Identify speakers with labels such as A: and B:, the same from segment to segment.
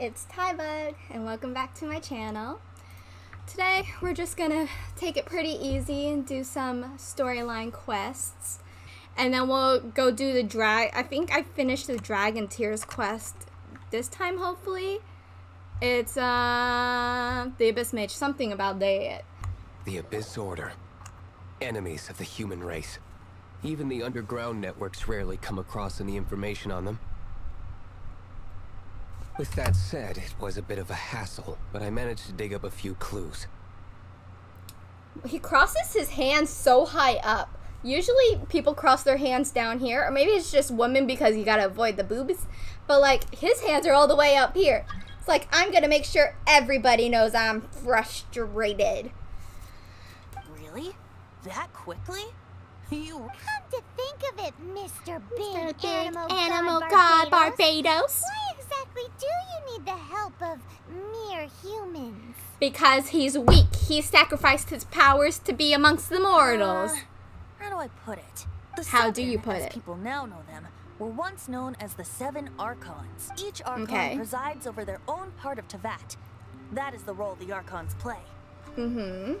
A: it's TaiBug, and welcome back to my channel. Today, we're just gonna take it pretty easy and do some storyline quests. And then we'll go do the drag. I think I finished the Dragon Tears quest this time, hopefully. It's, uh, the Abyss Mage, something about that.
B: The Abyss Order. Enemies of the human race. Even the underground networks rarely come across any information on them. With that said, it was a bit of a hassle, but I managed to dig up a few clues.
A: He crosses his hands so high up. Usually people cross their hands down here, or maybe it's just women because you gotta avoid the boobs. But like his hands are all the way up here. It's like I'm gonna make sure everybody knows I'm frustrated.
C: Really? That quickly? You
D: Come to think of it, Mr. Big,
A: Big
D: Anemo,
A: Anemo
D: God,
A: God
D: Barbatos,
A: Barbatos.
D: Why exactly do you need the help of mere humans?
A: Because he's weak. He sacrificed his powers to be amongst the mortals.
C: Uh, how do I put it? The
A: How do you put
C: as
A: it?
C: people now know them, were once known as the Seven Archons. Each Archon
A: Okay.
C: presides over their own part of Teyvat. That is the role the Archons play.
A: Mm-hmm.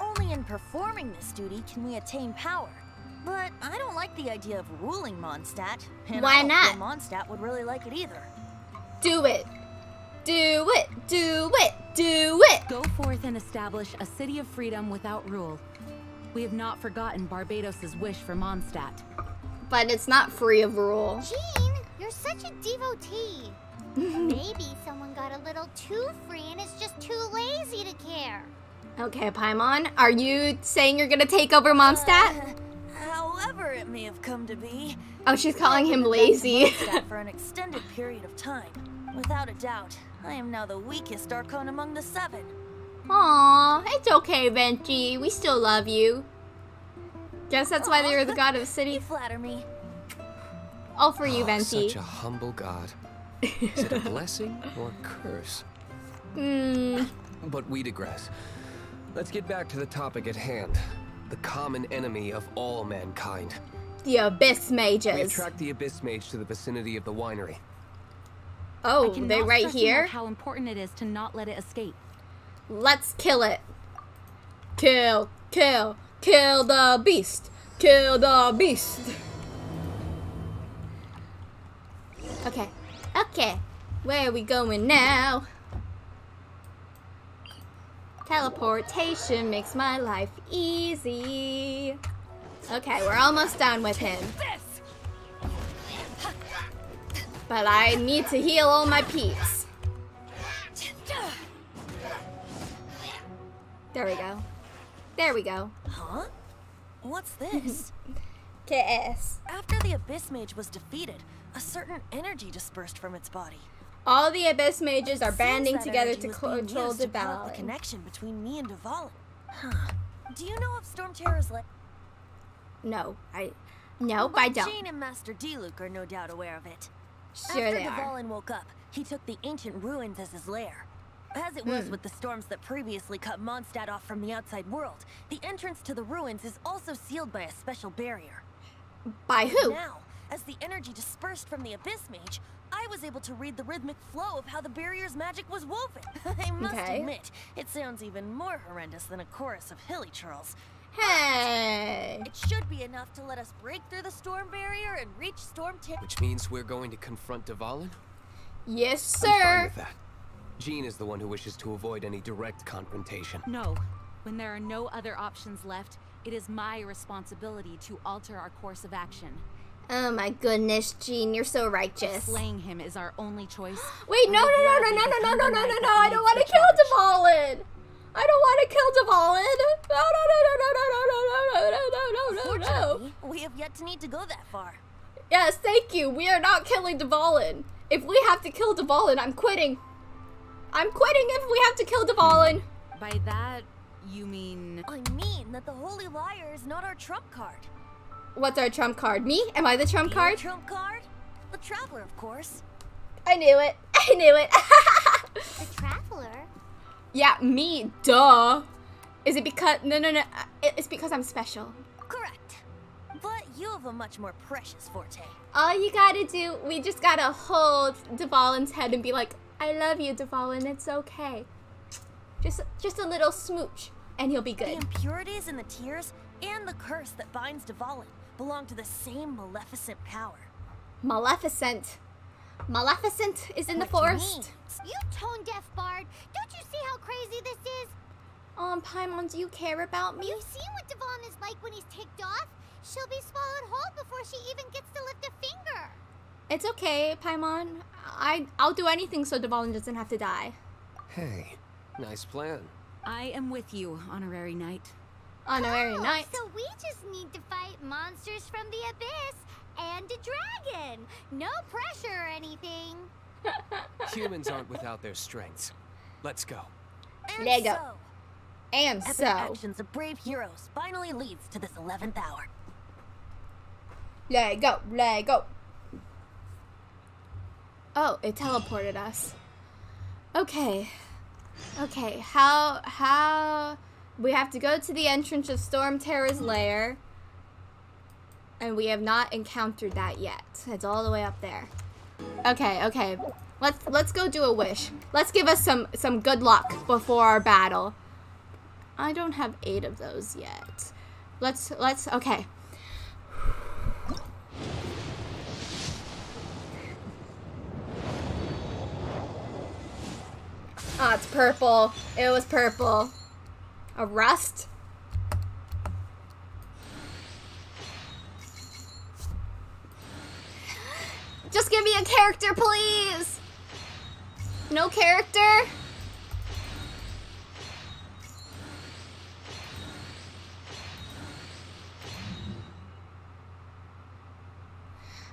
C: Only in performing this duty can we attain power. But I don't like the idea of ruling Mondstadt. And
A: Why
C: I don't
A: not?
C: feel Mondstadt would really like it either.
A: Do it. Do it. Do it. Do it.
E: Go forth and establish a city of freedom without rule. We have not forgotten Barbatos' wish for Mondstadt.
A: But it's not free of rule.
D: Jean, you're such a devotee. Maybe someone got a little too free and is just too lazy to care.
A: Okay, Paimon, are you saying you're gonna take over Mondstadt?
C: Uh, however it may have come to be.
A: Oh, she's calling him
C: I've been back to
A: lazy.
C: For an extended period of time. Without a doubt, I am now the weakest Archon among the seven.
A: Aw, it's okay, Venti. We still love you. Guess that's why you're the god of the
C: You
A: city.
C: flatter me.
A: All for you,
B: Oh,
A: Venti.
B: Such a humble god. Is it a blessing or a curse?
A: Hmm.
B: But we digress. Let's get back to the topic at hand. The common enemy of all mankind.
A: The Abyss Mages.
B: We
A: Mages.
B: attract the Abyss Mage to the vicinity of the winery.
A: Oh,
E: I cannot
A: they right here?
E: How important it is to not let it escape.
A: Let's kill it. Kill, kill, kill the beast. Kill the beast. Okay, okay. Where are we going now? Teleportation makes my life easy. Okay, we're almost done with him. But I need to heal all my peeps. There we go. There we go.
C: Huh? What's this?
A: KS.
C: After the Abyss Mage was defeated, a certain energy dispersed from its body.
A: All the Abyss Mages are banding together to control the
C: plug the connection between me and Dvalin. Huh. Do you know if Storm Terror's like?
A: No, I. Nope, I don't.
C: Jean and Master Diluc are no doubt aware of it.
A: Sure
C: After
A: they are.
C: Dvalin woke up, he took the ancient ruins as his lair. As it was
A: Hmm.
C: with the storms that previously cut Mondstadt off from the outside world, the entrance to the ruins is also sealed by a special barrier.
A: By who?
C: Now, as the energy dispersed from the Abyss Mage, I was able to read the rhythmic flow of how the barrier's magic was woven. I must
A: Okay.
C: admit, it sounds even more horrendous than a chorus of hilichurls.
A: Hey.
C: It should be enough to let us break through the storm barrier and reach Storm Terror.
B: Which means we're going to confront Dvalin?
A: Yes, sir.
B: I'm fine
A: sir.
B: with that. Jean is the one who wishes to avoid any direct confrontation.
E: No. When there are no other options left, it is my responsibility to alter our course of action.
A: Oh my goodness, Jean, you're so righteous.
E: Slaying him is our only choice.
A: Wait, no, no, no, no, no, no, no, no, no, no, no! I don't want to kill Dvalin. I don't want to kill Dvalin. No, no, no, no, no, no, no, no, no, no, no, no, no, no.
C: Fortunately, we have yet to need to go that far.
A: Yes, thank you. We are not killing Dvalin. If we have to kill Dvalin, I'm quitting. I'm quitting if we have to kill Dvalin.
E: By that, you mean.
C: I mean that the Holy Lyre is not our trump card.
A: What's our trump card? Me? Am I the trump
C: Your
A: card?
C: trump card? The Traveler, of course.
A: I knew it. I knew it.
D: The traveler?
A: yeah, me. Duh. Is it because no no no? uh, It's because I'm special.
C: Correct. But you have a much more precious forte.
A: All you gotta do, we just gotta hold Dvalin's head and be like, I love you, Dvalin. It's okay. Just, just a little smooch, and he'll be good.
C: The impurities and the tears and the curse that binds Dvalin belong to the same maleficent power.
A: Maleficent. Maleficent is in the
C: Which
A: forest.
C: means
D: You tone deaf bard. Don't you see how crazy this is?
A: Um, Paimon, do you care about me?
D: You've seen what Dvalin is like when he's ticked off. She'll be swallowed whole before she even gets to lift a finger.
A: It's okay, Paimon. I, I'll do anything so Dvalin doesn't have to die.
B: Hey, nice plan.
E: I am with you, honorary knight.
A: Honorary
D: Oh,
A: knight.
D: So we just need to fight monsters from the abyss and a dragon. No pressure or anything.
B: Humans aren't without their strengths. Let's go.
C: And
A: Lego.
C: so,
A: And
C: epic
A: so,
C: actions of brave heroes finally leads to this 11th hour.
A: let go, let go. Oh, it teleported us. Okay. Okay, how, how, we have to go to the entrance of Storm Terror's lair. And we have not encountered that yet. It's all the way up there. Okay, okay. Let's let's go do a wish. Let's give us some some good luck before our battle. I don't have 8 of those yet. Let's let's okay. Ah, it's purple. It was purple. A rust? Just give me a character, please! No character?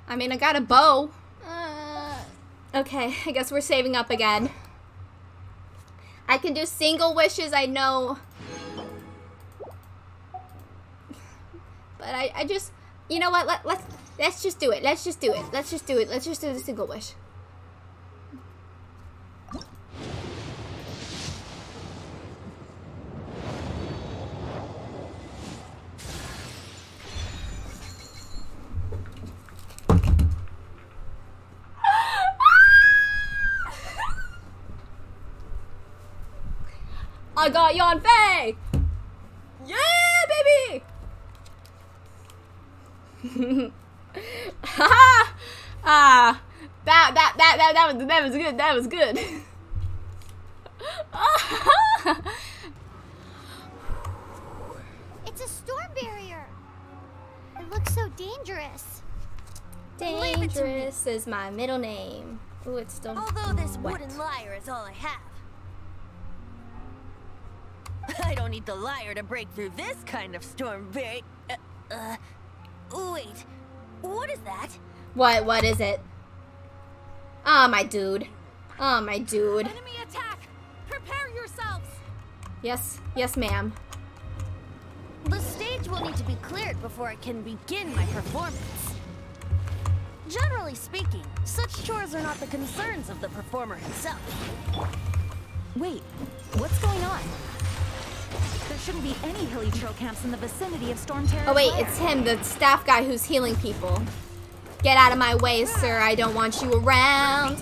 A: I mean, I got a bow. Uh, okay, I guess we're saving up again. I can do single wishes, I know. I, I just, you know what? Let, let's let's just do it. Let's just do it. Let's just do it. Let's just do the single wish. I got Yanfei! Yeah, baby! Haha! ah, that, that, that, that, that was, that was good, that was good.
D: It's a storm barrier. It looks so dangerous.
A: Dangerous is my middle name. Ooh, it's still
C: Although this
A: wet.
C: wooden lyre is all I have. I don't need the lyre to break through this kind of storm barrier. Uh, uh, wait, what is that?
A: What, what is it? Ah, my dude. Ah, my dude.
E: Enemy attack! Prepare yourselves!
A: Yes, yes, ma'am.
C: The stage will need to be cleared before I can begin my performance. Generally speaking, such chores are not the concerns of the performer himself.
E: Wait, what's going on? There shouldn't be any hilichurl camps in the vicinity of Storm Terror.
A: Oh, wait, it's him, the staff guy who's healing people. Get out of my way, sir. I don't want you around.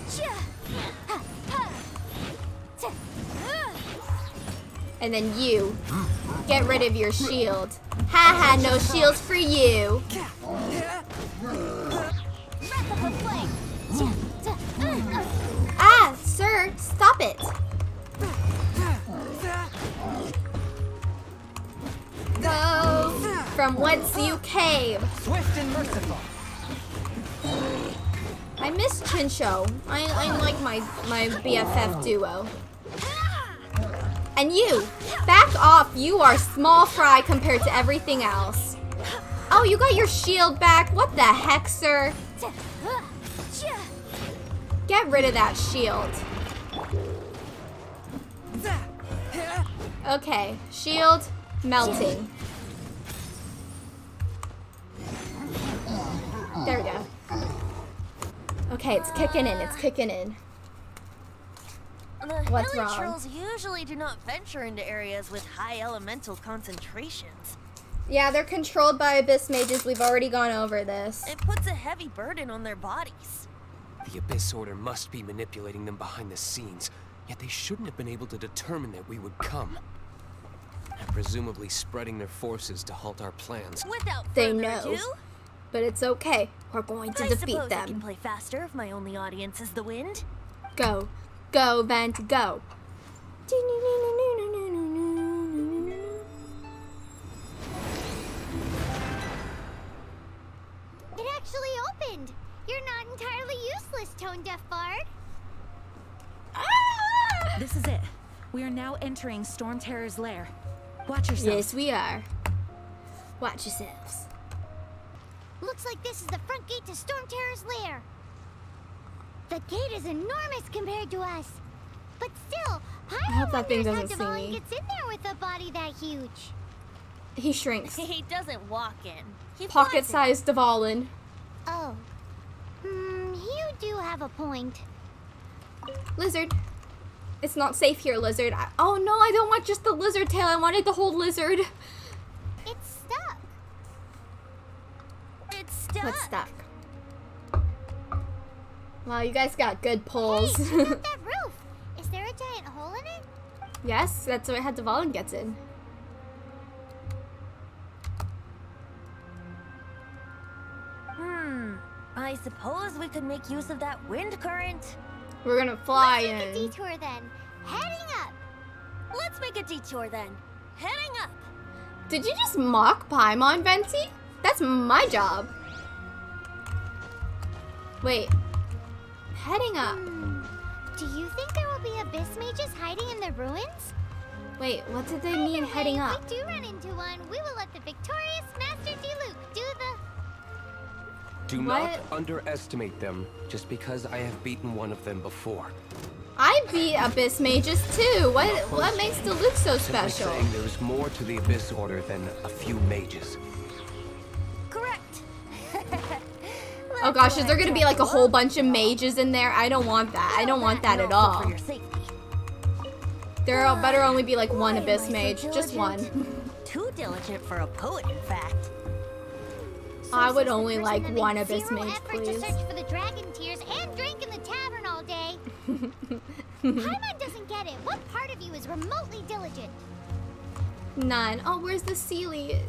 A: And then you. Get rid of your shield. Ha ha, no shields for you. Ah, sir, stop it. From whence you came.
F: Swift and merciful.
A: I miss Chincho. I, I like my, my BFF duo. And you, back off. You are small fry compared to everything else. Oh, you got your shield back. What the heck, sir? Get rid of that shield. Okay, shield melting. There we go. Okay, it's kicking in. It's kicking in.
C: The
A: What's
C: hilly
A: wrong?
C: trolls usually do not venture into areas with high elemental concentrations.
A: Yeah, they're controlled by abyss mages. We've already gone over this.
C: It puts a heavy burden on their bodies.
B: The Abyss Order must be manipulating them behind the scenes, yet they shouldn't have been able to determine that we would come. And presumably spreading their forces to halt our plans.
C: Without
A: They know.
C: ado,
A: But it's okay. We're going to
C: I
A: defeat
C: suppose I can play faster if my only audience is the wind.
A: Go. Go, Vent, go.
D: It actually opened. You're not entirely useless, Tone Deaf Bard. Ah!
E: This is it. We are now entering Storm Terror's lair. Watch yourself.
A: Yes, we are. Watch yourselves.
D: Looks like this is the front gate to Storm Terror's lair. The gate is enormous compared to us. But still, I,
A: hope that thing
D: wonders
A: doesn't see me.
D: gets in there with a body that huge.
A: He shrinks.
C: He doesn't walk in. He
A: Pocket
C: flies in.
A: sized Dvalin.
D: Oh. Hmm, you do have a point.
A: Lizard. It's not safe here, lizard. I- oh no, I don't want just the lizard tail. I wanted the whole lizard.
D: It's stuck.
C: It's stuck.
A: What's stuck? Wow, you guys got good pulls.
D: Hey, check out that roof. Is there a giant hole in it?
A: yes, that's where Head Dvalin gets in.
C: Hmm. I suppose we could make use of that wind current.
A: We're gonna fly
D: Let's take a detour then. Heading up.
C: Let's make a detour then. Heading up.
A: Did you just mock Paimon, Venti? That's my job. Wait. Heading up.
D: Hmm. Do you think there will be abyss mages hiding in the ruins?
A: Wait, what did they
D: Either
A: mean
D: way,
A: heading
D: if we do run into one, we will let the victorious Master Diluc do the.
B: Do
A: What?
B: not underestimate them, just because I have beaten one of them before.
A: I beat Abyss Mages too. What what makes Diluc's so
B: Simply
A: special?
B: saying there's more to the Abyss Order than a few mages.
A: Oh gosh, is there gonna be like a whole bunch of mages in there? I don't want that. I don't want that at all. There better only be like one Abyss Mage, just one.
C: Too diligent for a poet, in fact.
A: I would only like one Abyss Mage, please.
D: to search for the dragon tears and drink in the tavern all day. Paimon doesn't get it. What part of you is remotely diligent?
A: None. Oh, where's the Seelie?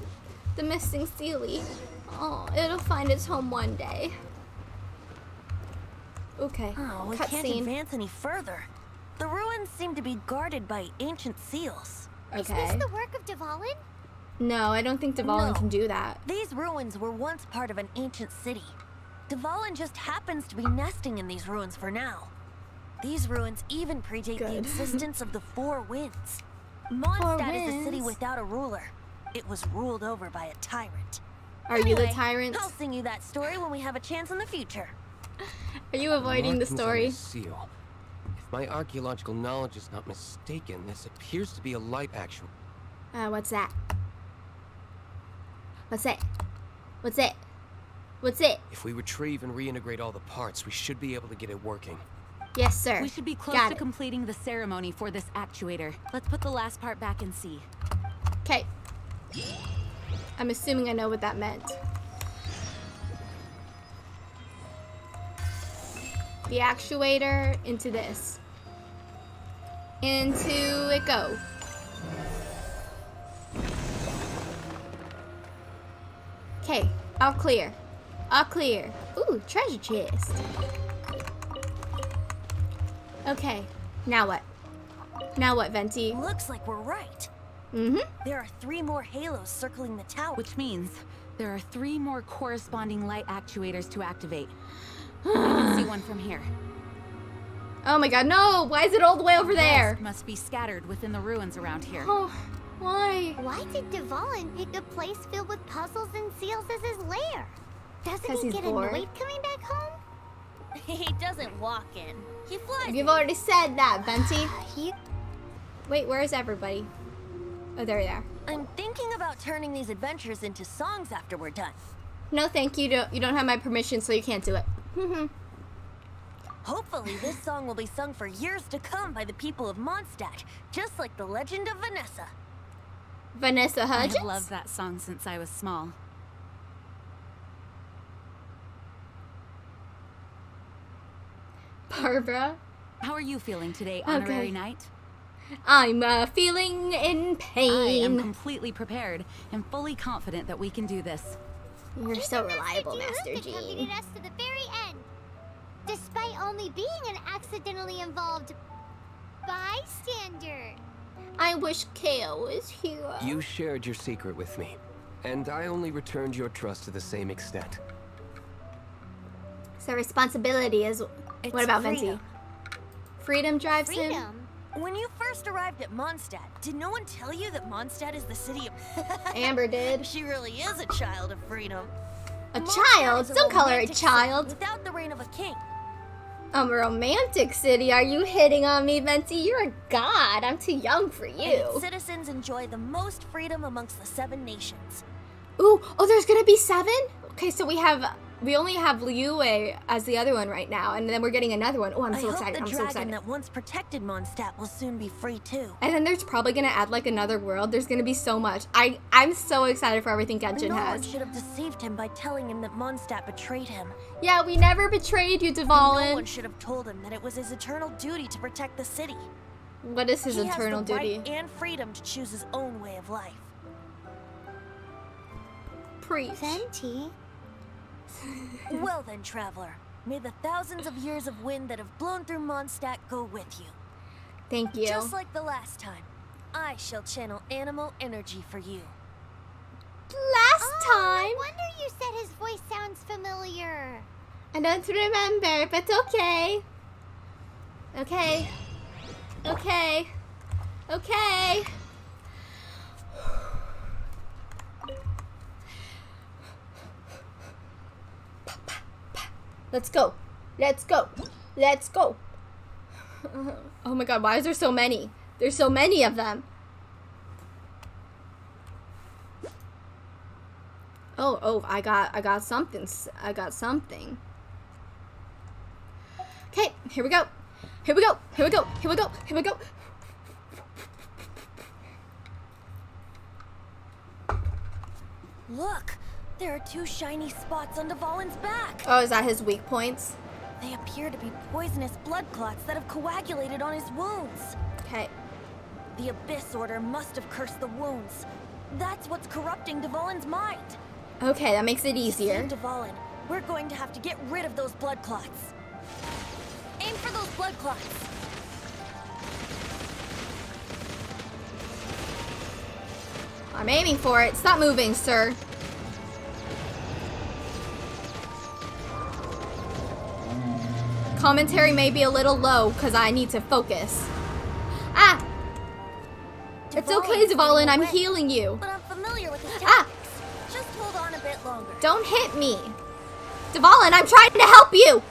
A: The missing Seelie. Oh, it'll find its home one day. Okay.
C: Oh, we can't
A: Cutscene.
C: advance any further. The ruins seem to be guarded by ancient seals.
A: Okay.
D: Is this the work of Dvalin?
A: No, I don't think Dvalin
C: No.
A: can do that.
C: These ruins were once part of an ancient city. Dvalin just happens to be nesting in these ruins for now. These ruins even predate the existence of the Four Winds. Mondstadt is a city without a ruler. It was ruled over by a tyrant.
A: Are you the
C: Anyway,
A: tyrant?
C: I'll sing you that story when we have a chance in the future.
A: Are you avoiding the
B: Markings on
A: story?
B: seal. If my archaeological knowledge is not mistaken, this appears to be a light action.
A: Uh, what's that? What's it? What's it? What's it?
B: If we retrieve and reintegrate all the parts, we should be able to get it working.
A: Yes, sir.
E: We should be close
A: Got
E: to
A: it.
E: completing the ceremony for this actuator. Let's put the last part back and see.
A: Okay. I'm assuming I know what that meant. The actuator into this. Into it go. Okay, all clear. All clear. Ooh, treasure chest. Okay, now what? Now what, Venti?
C: Looks like we're right.
A: Mm-hmm.
C: There are three more halos circling the tower.
E: Which means there are three more corresponding light actuators to activate. I can see one from here.
A: Oh my god, no! Why is it all the way over there?
E: Rest must be scattered within the ruins around here.
A: Oh, why?
D: Why did Dvalin pick a place filled with puzzles and seals as his lair? Doesn't he get
A: bored.
D: annoyed coming back home?
C: he doesn't walk in. He flies.
A: You've
C: in.
A: already said that, Venti.
D: He
A: Wait, where is everybody? Oh, there you are.
C: I'm thinking about turning these adventures into songs after we're done.
A: No, thank you. Don't, you don't have my permission, so you can't do it. Mhm.
C: Hopefully, this song will be sung for years to come by the people of Mondstadt, just like the legend of Vanessa.
A: Vanessa Hudgens?
E: I've loved that song since I was small.
A: Barbara.
E: How are you feeling today,
A: Okay.
E: Honorary Knight?
A: I'm uh, feeling in pain.
E: I am completely prepared and fully confident that we can do this.
A: You're so reliable,
D: Master
A: Master
D: Chief
A: G.
D: accompanied us to the very end, despite only being an accidentally involved bystander.
A: I wish Kale was here.
B: You shared your secret with me, and I only returned your trust to the same extent.
A: So responsibility is.
C: It's
A: what about Venti?
C: freedom.
A: Freedom drives him.
C: When you first arrived at Mondstadt, did no one tell you that Mondstadt is the city of...
A: Amber did.
C: She really is a child of freedom.
A: A
C: Mondstadt
A: child? Don't call her a child.
C: Without the reign of a king.
A: I'm a romantic city. Are you hitting on me, Venti? You're a god. I'm too young for you.
C: citizens enjoy the most freedom amongst the seven nations.
A: Ooh, oh, there's gonna be seven? Okay, so we have. We only have Liyue as the other one right now, and then we're getting another one. Oh, I'm
C: I
A: so
C: hope
A: excited.
C: the
A: I'm so
C: dragon
A: excited.
C: that once protected Mondstadt will soon be free too.
A: And then there's probably gonna add like another world. There's gonna be so much. I I'm so excited for everything Genshin
C: no one
A: has.
C: should have deceived him by telling him that Mondstadt betrayed him.
A: Yeah, we never betrayed you,
C: And no one should have told him that it was his eternal duty to protect the city.
A: What is his
C: he
A: eternal
C: has the
A: duty?
C: right and freedom to choose his own way of life.
A: Preach.
D: Venti.
C: Well then, traveler, may the thousands of years of wind that have blown through Mondstadt go with you.
A: Thank you.
C: Just like the last time, I shall channel Anemo energy for you.
A: Last
D: Oh,
A: time.
D: no wonder you said his voice sounds familiar.
A: I don't remember, but okay. Okay. Okay. Okay. Let's go. Let's go. Let's go. Oh my god, why is there so many? There's so many of them. Oh, oh, I got I got something. I got something. Okay, here we go. Here we go. Here we go. Here we go. Here we go.
C: Look, there are two shiny spots on Dvalin's back.
A: Oh, is that his weak points?
C: They appear to be poisonous blood clots that have coagulated on his wounds.
A: Okay.
C: The Abyss Order must have cursed the wounds. That's what's corrupting Dvalin's mind.
A: Okay, that makes it easier.
C: Save Dvalin, we're going to have to get rid of those blood clots. Aim for those blood clots.
A: I'm aiming for it. Stop moving, sir. Commentary may be a little low because I need to focus. Ah! It's okay,
C: Dvalin's
A: I'm healing you.
C: But I'm familiar with his
A: Ah!
C: Just hold on a bit longer.
A: Don't hit me. Dvalin, I'm trying to help you.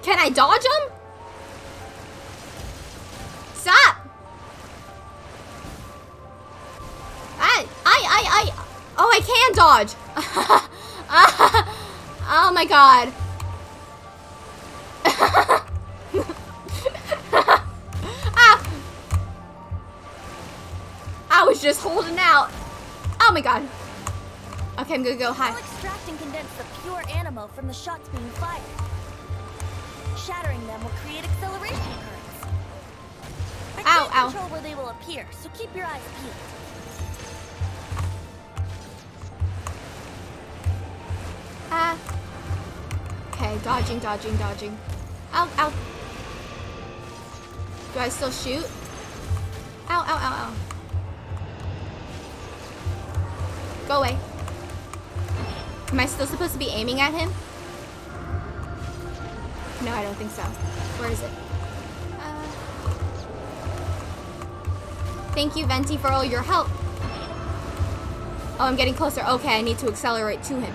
A: Can I dodge him? Stop. I, I, I, I. Oh, I can dodge. oh my god. ah. I was just holding out. Oh my god. Okay, I'm gonna go high.
C: extract and condense the pure Anemo from the shots being fired. Shattering them will create acceleration currents. I
A: Ow,
C: can't
A: ow.
C: control where they will appear, so keep your eyes peeled.
A: Ah. Okay, dodging, dodging, dodging. Ow, ow. Do I still shoot? Ow, ow, ow, ow. Go away. Am I still supposed to be aiming at him? No, I don't think so. Where is it? Uh, thank you, Venti, for all your help. Oh, I'm getting closer. Okay, I need to accelerate to him.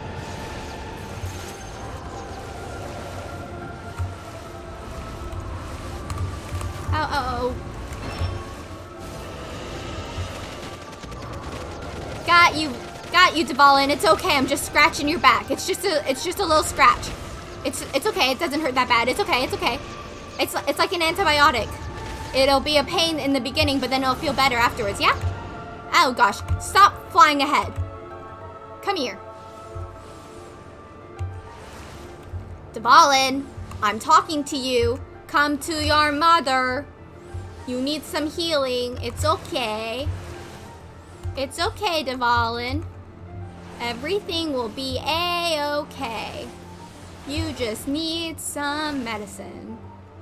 A: You, Dvalin. It's okay. I'm just scratching your back. It's just a it's just a little scratch. It's it's okay. It doesn't hurt that bad. It's okay. It's okay. It's it's like an antibiotic. It'll be a pain in the beginning, but then it'll feel better afterwards, yeah? Oh gosh. Stop flying ahead. Come here. Dvalin, I'm talking to you. Come to your mother. You need some healing. It's okay. It's okay, Dvalin. Everything will be a-okay. You just need some medicine.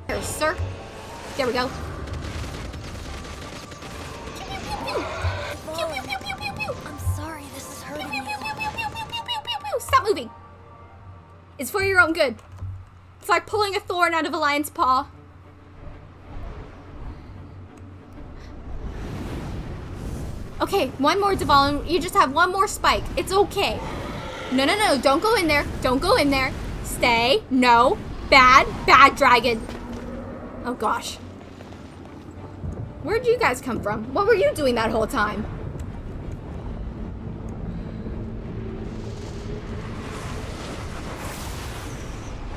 A: Here, sir. There we go.
C: I'm sorry, this is hurting
A: Stop moving. It's for your own good. It's like pulling a thorn out of a lion's paw. Okay, one more Dvalin. You just have one more spike. It's okay. No, no, no. Don't go in there. Don't go in there. Stay. No. Bad. Bad dragon. Oh, gosh. Where'd you guys come from? What were you doing that whole time?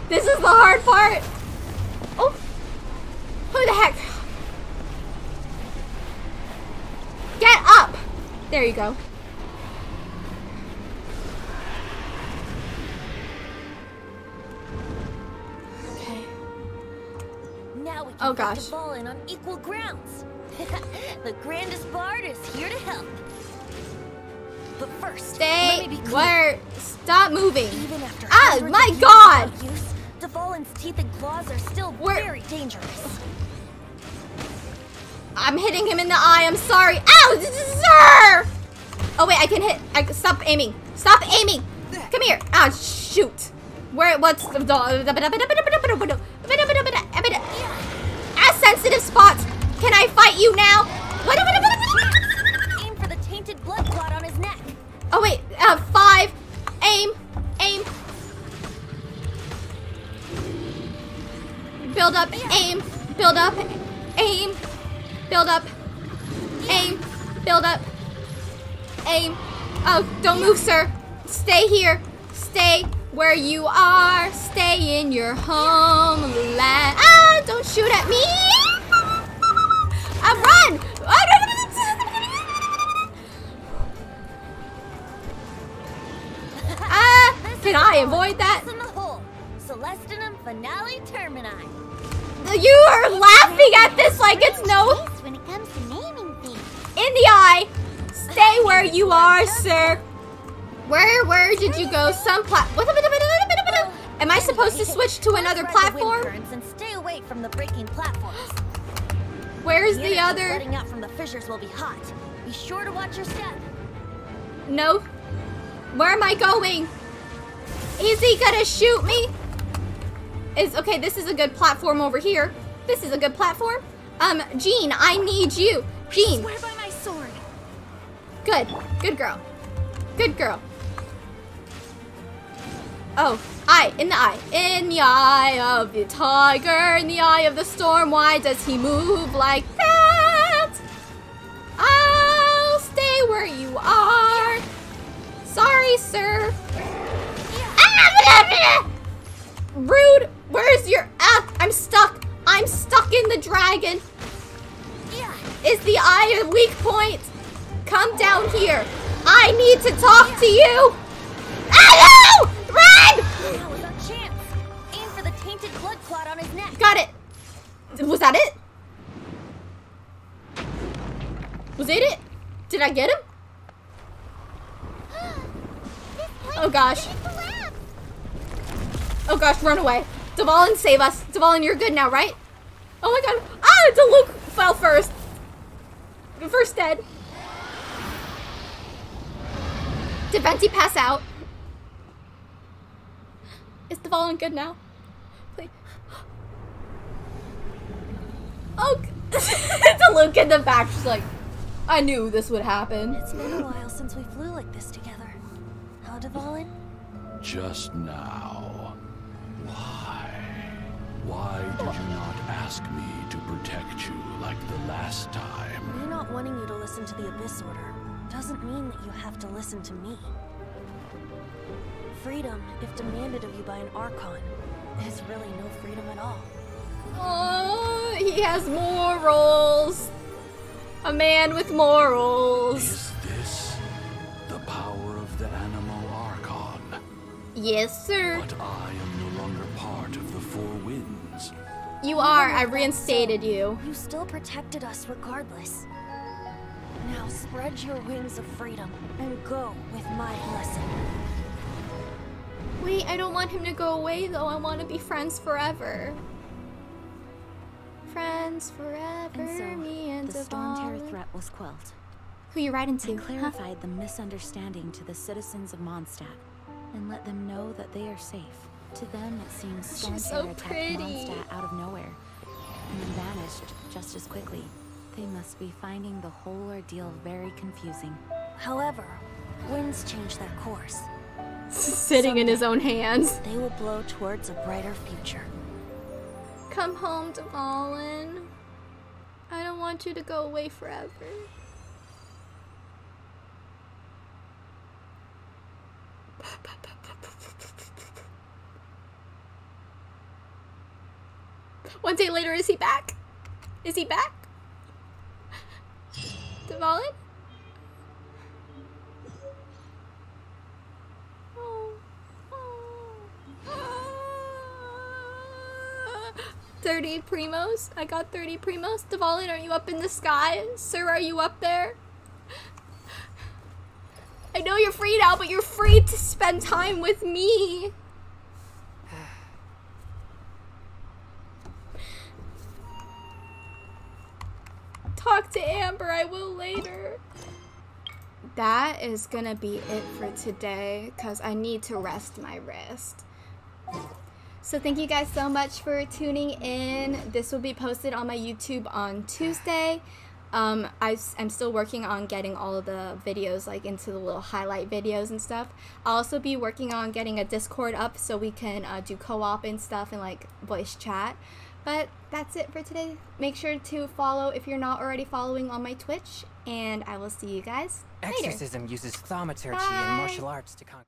A: This is the hard part. Oh. Who the heck? Get up. There you go. Okay.
C: Now we can
A: Oh, gosh.
C: Dvalin on equal grounds. the grandest bard is here to help. But first,
A: Stay
C: let me be clear.
A: where. Stop moving.
C: Even after
A: Ah, my God!
C: Use, teeth and claws are still
A: Where-
C: very dangerous.
A: I'm hitting him in the eye. I'm sorry. Ow, sir! Oh wait, I can hit. I can- stop aiming. Stop aiming. Come here. Ah, shoot. Where? What's the? Ah, sensitive spots. Can I fight you now?
C: Aim for the tainted blood clot on his neck.
A: Oh wait, uh, five. Aim, aim. Build up, aim, build up, build up, aim, build up, aim. Oh, don't move, sir. Stay here. Stay where you are. Stay in your homeland. Ah, don't shoot at me. I run. Ah. Ah, can I avoid that?
C: Celestinum finale termini.
A: You are laughing at this like it's no
D: when it comes to naming things.
A: in the eye. Stay where you are, sir. Where where did you go? Some plat. Am I supposed to switch to another
C: ride the wind
A: platform?
C: currents and stay away from the breaking platforms.
A: Where's the
C: energy
A: other?
C: Letting out from the fissures will be hot. Be sure to watch your step.
A: No. Where am I going? Is he gonna shoot me? Is okay. This is a good platform over here. This is a good platform. Um, Jean, I need you. Jean,
E: Swear by my sword.
A: Good. Good girl. Good girl. Oh, eye. In the eye. In the eye of the tiger. In the eye of the storm. Why does he move like that? I'll stay where you are. Sorry, sir. Ah, Rude. Where's your... Ah, I'm stuck. I'm stuck in the dragon. Is the eye a weak point? Come down here. I need to talk to you. Run!
C: Now is chance. Aim for the tainted blood clot on his neck.
A: Got it. Was that it? Was it it? Did I get him? Oh gosh. Oh gosh, run away. Dvalin, save us. Dvalin, you're good now, right? Oh my god. Ah, Luke fell first. First dead. Did Venti pass out? Is Dvalin good now? Please. Oh, Luke in the back. She's like, I knew this would happen.
C: It's been a while since we flew like this together. How, Dvalin?
F: Just now. Why? Why did you not ask me to protect you like the last time?
C: Me not wanting you to listen to the Abyss Order doesn't mean that you have to listen to me. Freedom, if demanded of you by an Archon, is really no freedom at all.
A: Oh, he has morals. A man with morals.
F: Is this the power of the Anemo Archon?
A: Yes, sir.
F: But I
A: You are. I reinstated you.
C: You still protected us regardless. Now spread your wings of freedom and go with my blessing.
A: Wait, I don't want him to go away though. I want to be friends forever. Friends forever,
E: And so,
A: me and
E: the storm terror threat was quelled.
A: Who you riding
E: I
A: to? Huh?
E: clarified the misunderstanding to the citizens of Mondstadt and let them know that they are safe. To them, it seems Storm
A: She's
E: Terror
A: so
E: attacked
A: pretty.
E: Mondstadt out of nowhere and then vanished just as quickly. They must be finding the whole ordeal very confusing.
C: However, winds change their course.
A: Sitting in his own hands.
C: They will blow towards a brighter future.
A: Come home, to Dvalin. I don't want you to go away forever. One day later, is he back? Is he back? Oh. 30 primos. I got 30 primos. Dvalin, are you up in the sky? Sir, are you up there? I know you're free now, but you're free to spend time with me. Talk to Amber, I will later. That is gonna be it for today because I need to rest my wrist. So thank you guys so much for tuning in. This will be posted on my YouTube on Tuesday. Um, I, am still working on getting all of the videos like into the little highlight videos and stuff. I'll also be working on getting a Discord up so we can uh, do co-op and stuff and like voice chat. But that's it for today. Make sure to follow if you're not already following on my Twitch, and I will see you guys later.
G: Exorcism uses thaumaturgy
A: Bye.
G: and martial arts to conquer.